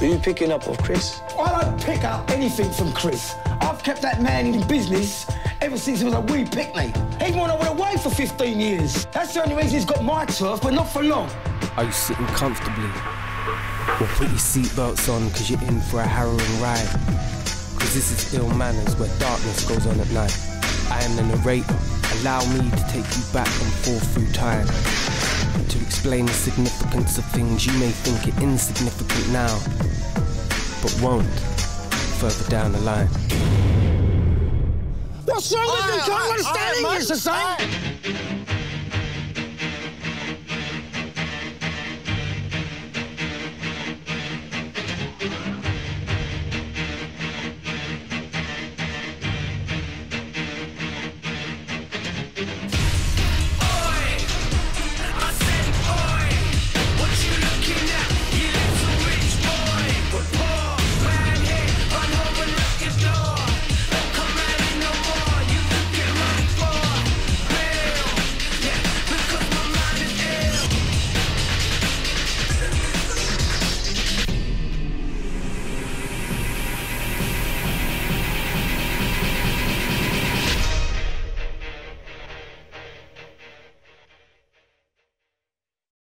Who you picking up of Chris? I don't pick up anything from Chris. I've kept that man in business ever since he was a wee picnic. He went away for 15 years. That's the only reason he's got my turf, but not for long. Are you sitting comfortably? Well, put your seatbelts on because you're in for a harrowing ride. Because this is Ill Manors where darkness goes on at night. I am the narrator. Allow me to take you back and forth through time. To explain the significance of things you may think are insignificant now, but won't further down the line. What's wrong with me? Can't understand English the same.